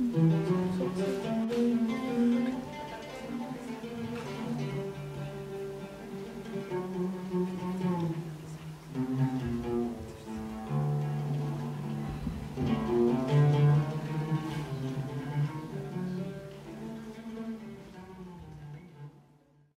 Mm-hmm.